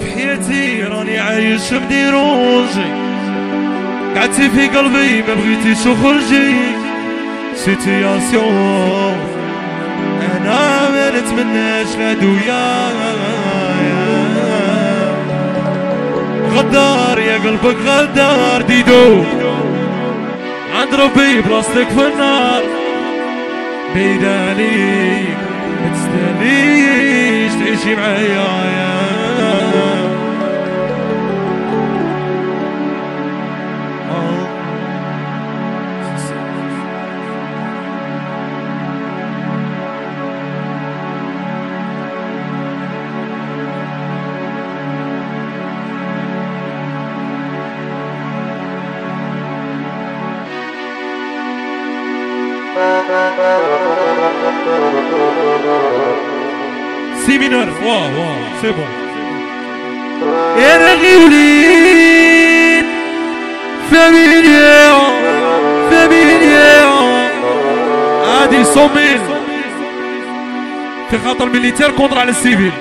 في حياتي راني عايش بدي روجي قعدتي في قلبي ما بغيتيش تخرجي سيتياسيون أنا ما نتمناش دويا غدار يا قلبك غدار ديدو عند ربي بلاصتك في النار بعيد عليك تعيشي معايا سي مينور واه واه سي بون يا رغي وليد فاميليا فاميليا هادي صوميل في خاطر ميليتير كونتر على السيفيل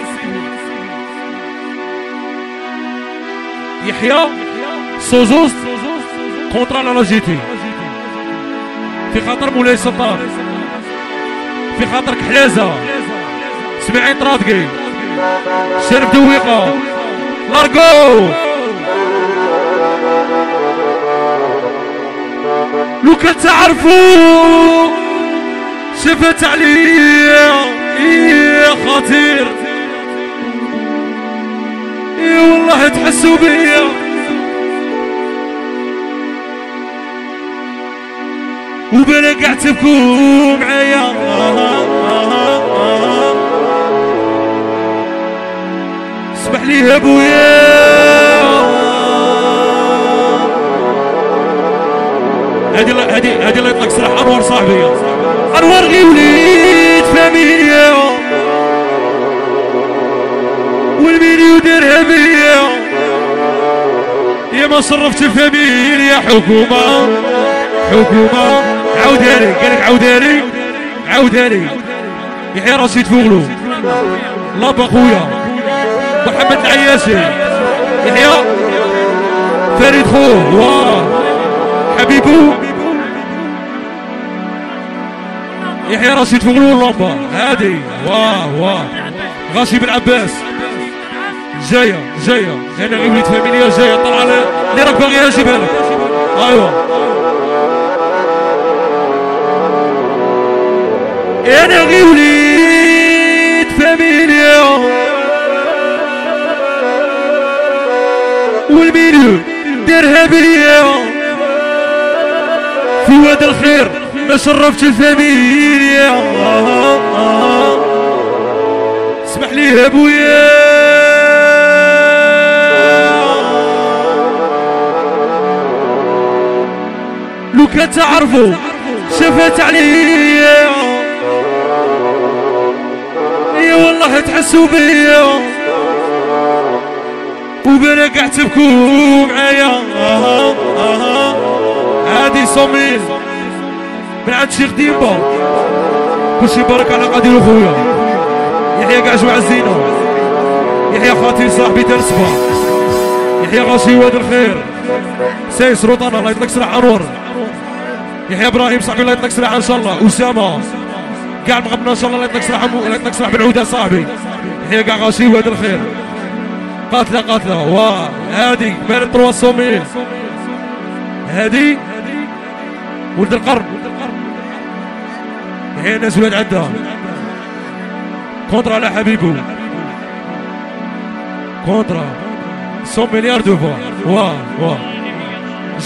يحيى سوزوس كونتر على لا جي تي في خاطر مولاي سلطان. في خاطر كحلازه اسماعيل طرادقي شرف دويقه لارجو لو كان تعرفوا شفت عليا. إيه خطير إيه والله تحسوا بيا. وبلا قاعد تبكوا معايا اسمح لي يا أبويا. هادي هادي هادي الله يطلق سلاح انوار صاحبي. انوار غي وليد فاميليا. والميليو ديرها بيا يا ما صرفت الفاميليا حكومه حكومة. عاودها لي قال لك عاودها لي يحيى رشيد فوغلو لابا خويا. محمد العياشي يحيى فريد خوه حبيبو. يحيى رشيد فوغلو اللمبة هادي. واه واه غاشي بن عباس. جاية جاية. أنا غير وليد فاميليا جاية. طلع لي اللي راك باغي اجيبها لك ايوا أنا غير وليد فاميليا والميليو دارها بيا في واد الخير ما شرفت الفاميليا. اسمح لي يا أبويا. لو كان تعرفوا شفت عليا. والله تحسوا بيا. وبلا قاعد تبكوا معايا هادي صميل من عند شيخ ديمبا. كلشي بارك على قدير خويا يحيى كاع جوع الزينة. يحيى خاطر صاحبي دار صباح يحيى غاشي واد الخير. سيس روطانا الله يطلق سرعة أنور. يحيى إبراهيم صاحبي الله يطلق سرعة إن شاء الله. أسامة. المغبنة ان شاء الله يطلق سرعة الله يطلق سرعة بن عودة صاحبي. يحيى كاع غاشي واد الخير. قاتلة قاتلة. واه هادي. مال تروا صوميل هادي. ولد القرن. هي الناس ولاد عدة. كونترا على حبيبو. كونترا. 100 مليار دو فوا. واه واه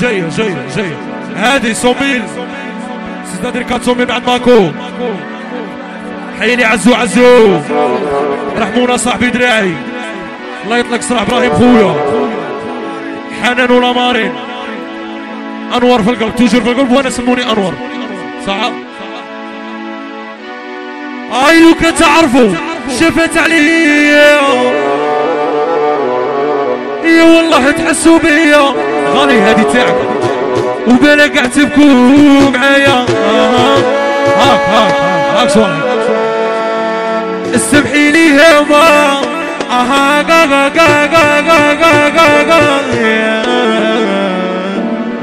جاية جاية جاية. هادي 100 ميل سيتادير 400 ميل بعد ماكو. حيني عزو عزو. رحمونا صاحبي دراعي. الله يطلق سراح إبراهيم خويا. حنان ولا مارين. أنور في القلب توجر في القلب وأنا سموني أنور. صح؟ اي لو تعرفوا شفت عليا يا والله تحسوا بيا. غالي هادي تاعك. وبلا قاعد تبكوا معايا. هاك هاك هاك هاك شوالك السبحي لي هما أها غا غا غا غا غا غا غا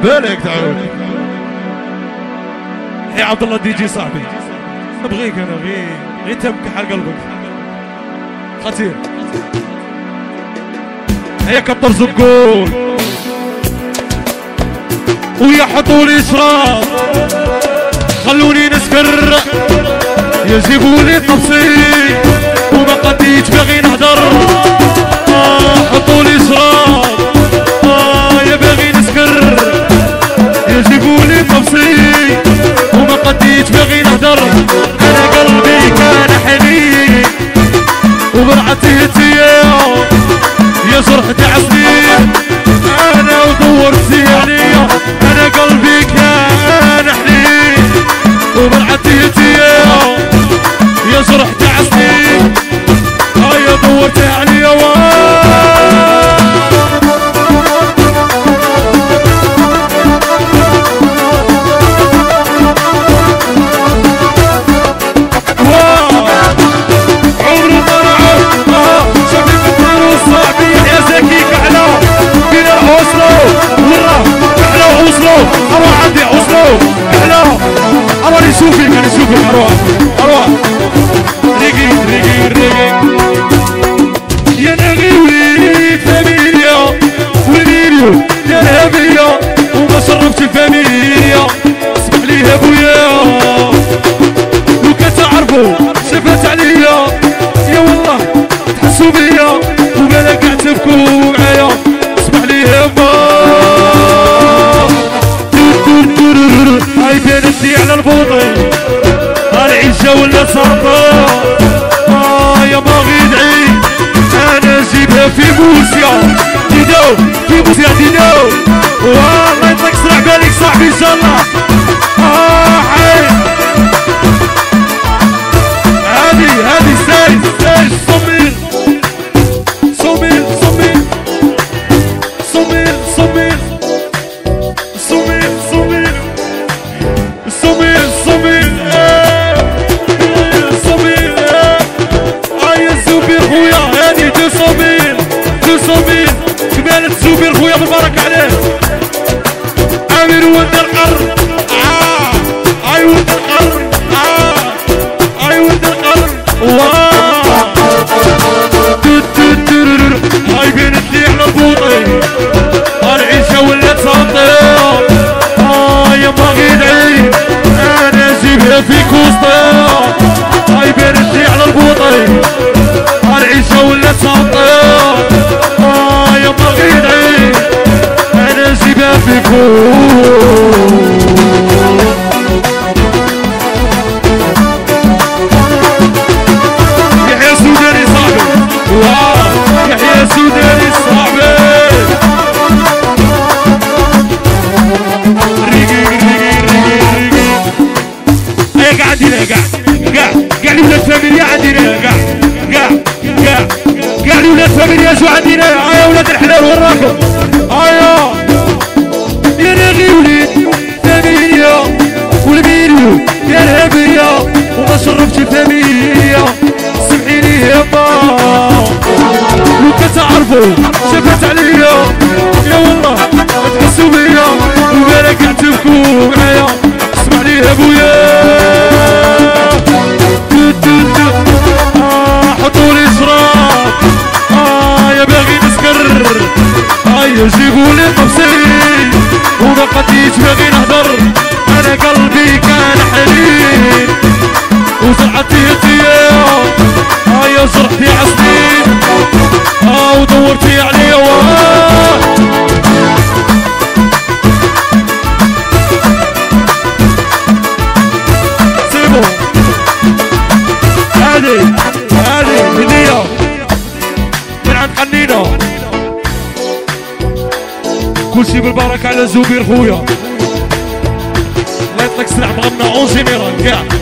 بالك تعود. يا عبد الله دي جي صاحبي. أبغيك أنا ابغيك غير تبكي على قلبك. خطير. يا كبر زقول. ويا حطوا لي شراب خلوني نسكر. يزيبوني طبسي. ولا صرفة آه يا ما غيدعي أنا جيبها في موسيا دينو في موسيا دينو. والله يطلق سرع بالك صاحبي إن شاء الله. آه حي هذه هذه سايس سايس كمالة الزوبير خويا مبارك عليه امير ولد القرن آه. هاي ولد ولاد فاميليا شو عندنا يا ولاد الحلال وراكم. شرفتي ثانية سمعيني يا با. لو كتعرفوا شافت عليا. يا والله تحسوا بيا ولا كنت بكون معايا اسمعني يا بويا حطوا لي شراك آه يا باغي نسكر آه جيبوا لي طبسي وما قديش باغي نهضر. أنا قلبي كان حنين وزرعتي هتيا هيا جرحتي عسنين آه ودورتي عليا واه. سيبو. هذه هذه هدية من عند قنينة كل شي بالبركة على زوبير خويا. لا يطلق سلع مغنى اون جينيرال كاع.